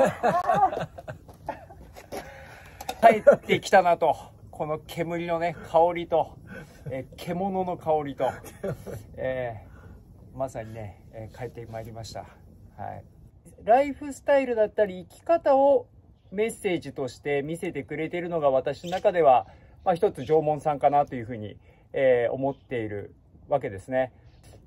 帰ってきたなと。この煙のね、香りと、えー獣の香りと、えーまさにね、えー帰ってまいりました。はい。ライフスタイルだったり生き方をメッセージとして見せてくれているのが私の中では、まあ、一つ縄文さんかなというふうに、えー思っているわけですね。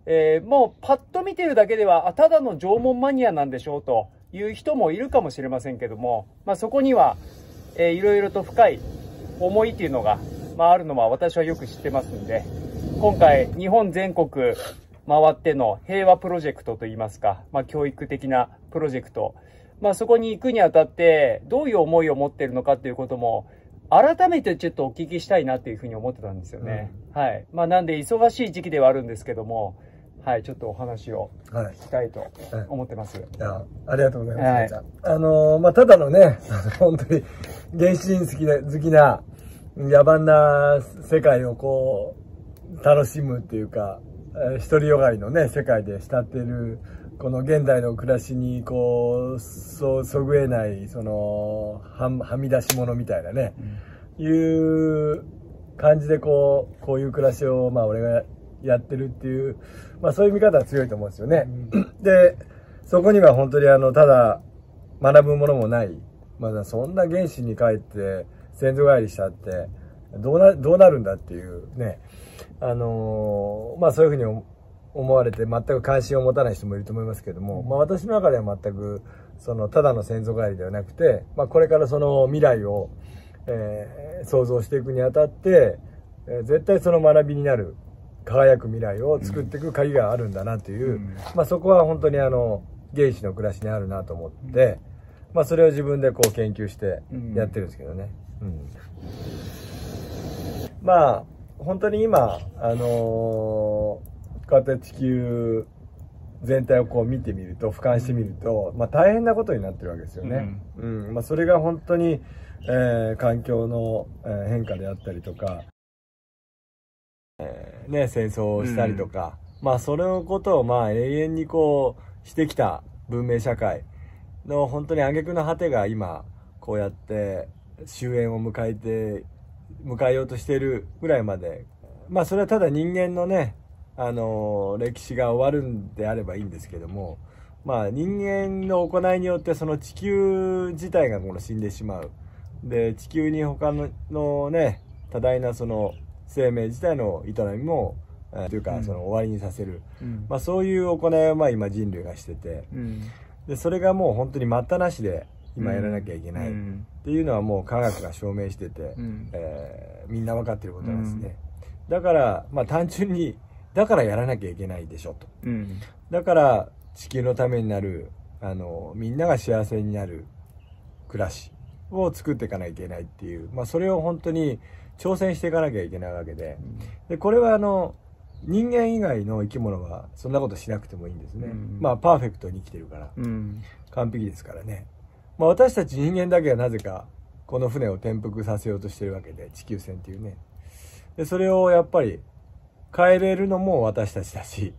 えーもうパッと見てるだけでは、あただの縄文マニアなんでしょうという人もいるかもしれませんけども、まあ、そこには、えーいろいろと深い思いっていうのが、まあ、あるのは私はよく知ってますんで、今回日本全国回っての平和プロジェクトといいますか、まあ、教育的なプロジェクト、まあ、そこに行くにあたってどういう思いを持っているのかっていうことも改めてちょっとお聞きしたいなっていうふうに思ってたんですよね。はい。まあ、なんで忙しい時期ではあるんですけども、はい、ちょっとお話をはい聞きたいと思ってます。いや、ありがとうございます。はいああのーまあ、ただのね、本当に原始人好きな、好きな、野蛮な世界をこう、楽しむっていうか、えー独りよがりのね、世界で慕っている、この現代の暮らしに、こう、そう、そぐえない、その、は、はみ出し物みたいなね、いう感じでこう、こういう暮らしを、まあ、俺がやってるっていう、まあ、そういう見方は強いと思うんですよね。で、そこには本当にあの、ただ、学ぶものもない。まだそんな原始に帰って、先祖返りしたって、どうな、どうなるんだっていうね。あのーまあそういうふうに思思われて全く関心を持たない人もいると思いますけども、まあ私の中では全く、その、ただの先祖返りではなくて、まあこれからその未来を、えー想像していくにあたって、えー絶対その学びになる輝く未来を作っていく鍵があるんだなという、うんまあそこは本当にあの原始の暮らしにあるなと思って、まあそれを自分でこう研究してやってるんですけどね。うんまあ本当に今、あのーこうやって地球全体をこう見てみると、俯瞰してみると、まあ大変なことになってるわけですよね。うん。まあそれが本当に、えー環境の、えー変化であったりとか、えーね、戦争をしたりとか、まあそれのことをまあ永遠にこうしてきた文明社会の本当に挙句の果てが今こうやって終焉を迎えて迎えようとしているぐらいまで。まあそれはただ人間のねあの歴史が終わるんであればいいんですけども。まあ人間の行いによってその地球自体がこの死んでしまう。で地球に他ののね多大なその生命自体の営みも、えーというかうん。その終わりにさせる、うん。まあ、そういう行いをまあ今人類がしてて。うん。でそれがもう本当に待ったなしで今やらなきゃいけない。っうん。ていうのはもう科学が証明してて、うん。えーみんな分かってることなんですね、だからまあ単純にだからやらなきゃいけないでしょと。うん。だから地球のためになるあのみんなが幸せになる暮らしを作っていかなきゃいけないっていう、まあ、それを本当に挑戦していかなきゃいけないわけで。でこれはあの人間以外の生き物はそんなことしなくてもいいんですね、うん。まあパーフェクトに生きてるから。うん。完璧ですからね、まあ、私たち人間だけはなぜかこの船を転覆させようとしてるわけで地球船っていうね。でそれをやっぱり変えれるのも私たちだし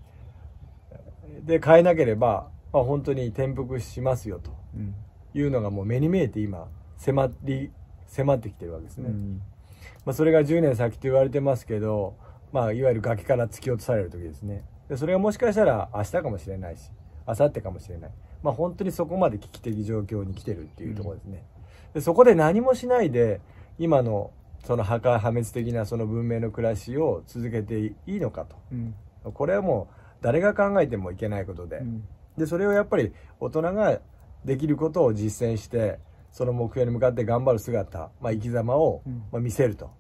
で変えなければ、まあ、本当に転覆しますよとうん。いうのがもう目に見えて今迫り迫ってきてるわけですね、うんまあ、それが10年先と言われてますけど、まあ、いわゆる崖から突き落とされる時ですね。でそれがもしかしたら明日かもしれないし明後日かもしれない、まあ、本当にそこまで危機的状況に来てるっていうところですね、でそこで何もしないで今のその破壊破滅的なその文明の暮らしを続けていいのかうん。とこれはもう誰が考えてもいけないことで、うん。でそれをやっぱり大人ができることを実践してその目標に向かって頑張る姿、まあ、生き様を、うん。まあ、見せると。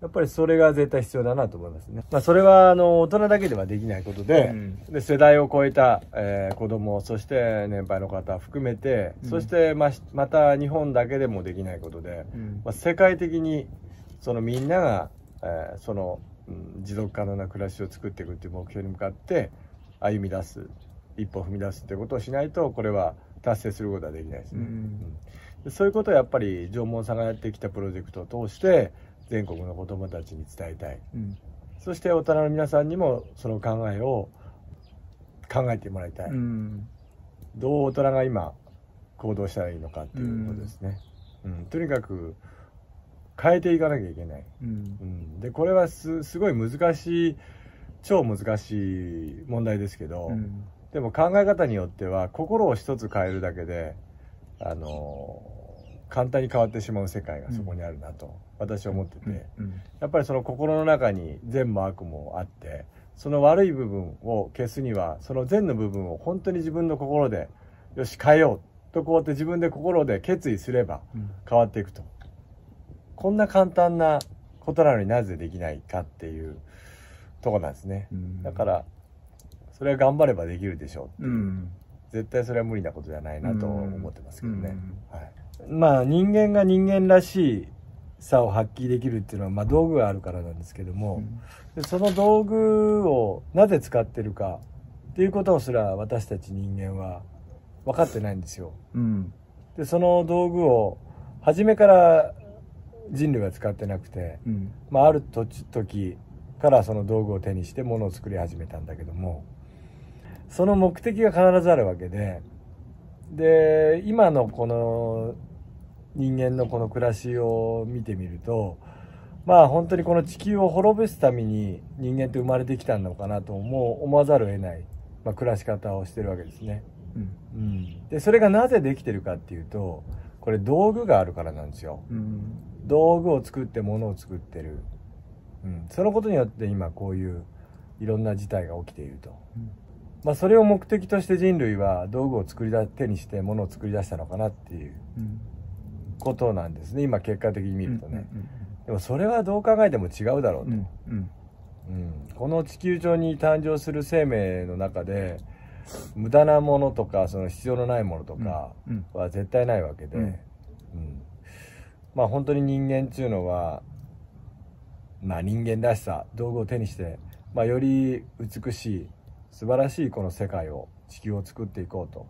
やっぱりそれが絶対必要だなと思いますね、まあ、それはあの大人だけではできないことで,、うん。で世代を超えた、えー子供そして年配の方含めて、うん。そしてましまた日本だけでもできないことで、うん。まあ、世界的にそのみんなが、えーその、うん持続可能な暮らしを作っていくっていう目標に向かって歩み出す一歩踏み出すってことをしないとこれは達成することはできないですね、そういうことをやっぱり縄文さんがやってきたプロジェクトを通して全国の子どもたちに伝えたい。うん。そして大人の皆さんにもその考えを考えてもらいたい、うん。どう大人が今行動したらいいのかっていうことですね、うん。とにかく変えていかなきゃいけない、うん。うん、でこれはすすごい難しい超難しい問題ですけど、うん。でも考え方によっては心を一つ変えるだけであの簡単に変わってしまう世界がそこにあるなと私は思ってて、うん。やっぱりその心の中に善も悪もあってその悪い部分を消すにはその善の部分を本当に自分の心でよし変えようとこうやって自分で心で決意すればうん。変わっていくと。こんな簡単なことなのになぜできないかっていうとこなんですね。うん。だからそれは頑張ればできるでしょううん絶対それは無理なことじゃないなと思ってますけどね、うん。はい、まあ人間が人間らしいさを発揮できるっていうのは、まあ、道具があるからなんですけども、でその道具をなぜ使ってるかっていうことをすら私たち人間は分かってないんですよ。うん。でその道具を初めから人類は使ってなくて、うん。まあ、ある時時からその道具を手にしてものを作り始めたんだけどもその目的が必ずあるわけで。で今のこの人間のこの暮らしを見てみるとまあ本当にこの地球を滅ぼすために人間って生まれてきたのかなともう思わざるを得ない、まあ、暮らし方をしてるわけですね。うん。うん、でそれがなぜできてるかっていうとこれ道具があるからなんですよ。うん。道具を作って物を作ってる、うん、そのことによって今こういういろんな事態が起きていると、まあ、それを目的として人類は道具を作りだ手にして物を作り出したのかなっていううん。ことなんですね。今結果的に見るとね、うんでもそれはどう考えても違うだろうと、うんうん。うん。この地球上に誕生する生命の中で無駄なものとかその必要のないものとかうん。は絶対ないわけで、うん。うん。まあ本当に人間っていうのはまあ人間らしさ道具を手にして、まあ、より美しい素晴らしいこの世界を地球を作っていこうと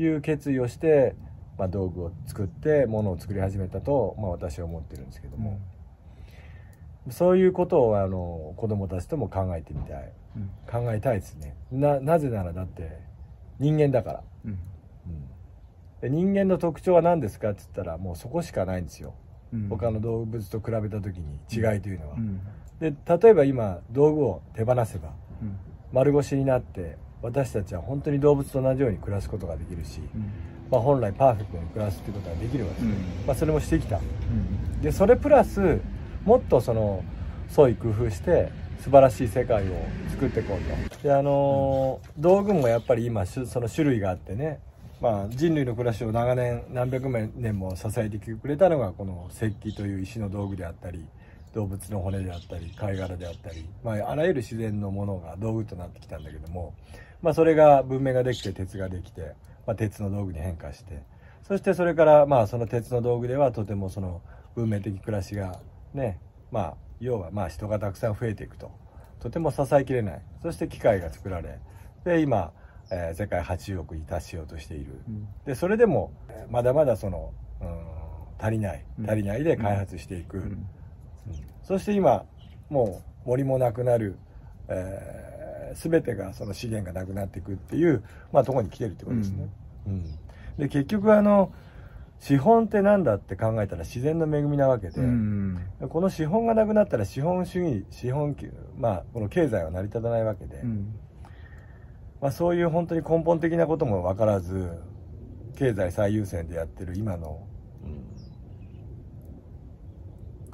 いう決意をして、まあ、道具を作ってものを作り始めたと、まあ、私は思ってるんですけども、そういうことをあの子供たちとも考えてみたい。うん。考えたいですね。ななぜならだって人間だから、うん。うん。で人間の特徴は何ですかって言ったらもうそこしかないんですよ。うん。他の動物と比べた時に違いというのは、うん。で例えば今道具を手放せばうん丸腰になって私たちは本当に動物と同じように暮らすことができるし、まあ、本来パーフェクトに暮らすっていうことができるわけです、うん。まあ、それもしてきた。うん。でそれプラスもっとその創意工夫して素晴らしい世界を作っていこうと。であのー道具もやっぱり今その種類があってね。まあ人類の暮らしを長年何百年も支えてきてくれたのがこの石器という石の道具であったり動物の骨であったり貝殻であったり、まあ、あらゆる自然のものが道具となってきたんだけども、まあ、それが文明ができて鉄ができて、まあ、鉄の道具に変化してそしてそれからまあその鉄の道具ではとてもその文明的暮らしがねまあ要はまあ人がたくさん増えていくと。とても支えきれない。そして機械が作られで今、えー世界80億に達しようとしている。うん。でそれでもえーまだまだその、うん、足りない。うん。足りないで開発していく、うんうんそして今もう森もなくなる、えー全てがその資源がなくなっていくっていう、まあ、ところに来てるってことですね。うん。で結局あの資本って何だって考えたら自然の恵みなわけで、うんこの資本がなくなったら資本主義資本きまあこの経済は成り立たないわけで、うん。まあ、そういう本当に根本的なことも分からず経済最優先でやってる今の、うん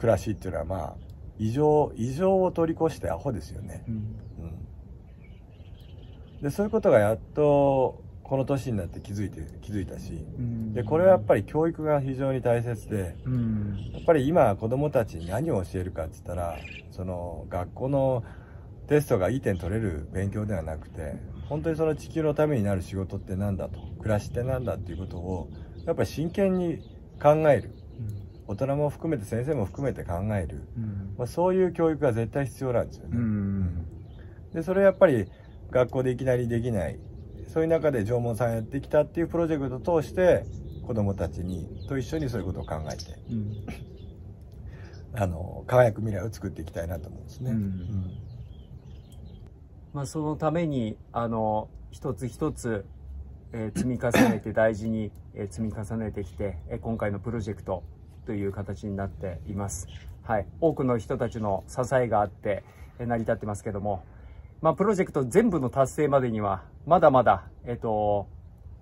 暮らしっていうのはまあ異常異常を通り越してアホですよね、うん。うん。でそういうことがやっとこの年になって気づいて気づいたしうん。でこれはやっぱり教育が非常に大切でうん。やっぱり今子供たちに何を教えるかって言ったらその学校のテストがいい点取れる勉強ではなくて本当にその地球のためになる仕事って何だと暮らしって何だっていうことをやっぱり真剣に考える大人も含めて先生も含めて考える、うん。まあ、そういう教育が絶対必要なんですよね。うん。でそれやっぱり学校でいきなりできない。そういう中で縄文さんやってきたっていうプロジェクトを通して子どもたちにと一緒にそういうことを考えてうん。あの輝く未来を作っていきたいなと思うんですね。うん。まあ、そのためにあの一つ一つえー、積み重ねて大事に、えー、積み重ねてきて、えー、今回のプロジェクトという形になっています。はい、多くの人たちの支えがあって、え、成り立ってますけども、まあ、プロジェクト全部の達成までには、まだまだ、えっ、と、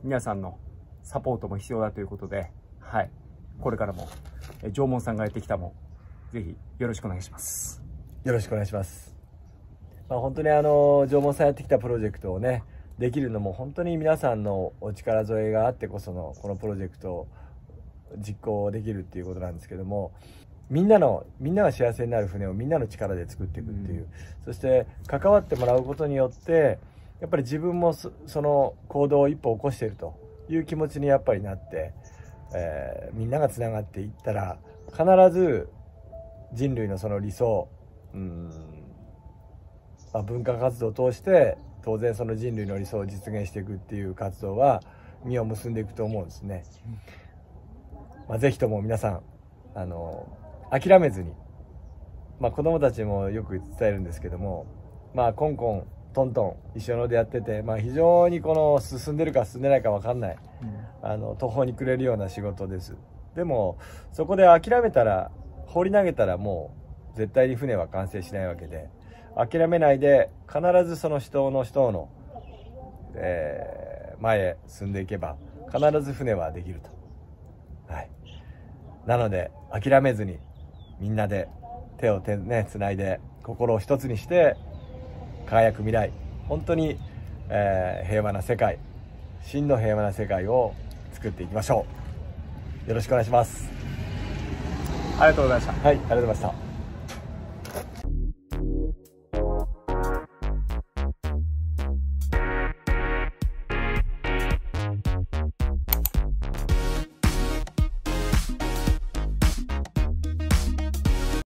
皆さんのサポートも必要だということで、はい、これからも、え、縄文さんがやってきたも、ぜひよろしくお願いします。よろしくお願いします。まあ、本当にあの、縄文さんやってきたプロジェクトをね、できるのも本当に皆さんのお力添えがあってこそのこのプロジェクトを実行できるっていうことなんですけどもみんなのみんなが幸せになる船をみんなの力で作っていくっていう、うん、そして関わってもらうことによってやっぱり自分もその行動を一歩起こしているという気持ちにやっぱりなって、えー、みんながつながっていったら必ず人類のその理想、うんまあ、文化活動を通して当然その人類の理想を実現していくっていう活動は実を結んでいくと思うんですね。まあ、ぜひとも皆さんあの諦めずに、まあ、子供たちもよく伝えるんですけども、まあ、コンコントントン一緒のでやってて、まあ、非常にこの進んでるか進んでないか分かんない、うん、あの途方に暮れるような仕事ですでもそこで諦めたら放り投げたらもう絶対に船は完成しないわけで諦めないで必ずその人の人の、えー、前へ進んでいけば必ず船はできると。はい。なので諦めずにみんなで手を手ねつないで心を一つにして輝く未来。本当に、えー、平和な世界真の平和な世界を作っていきましょう。よろしくお願いします。ありがとうございました。はいありがとうございました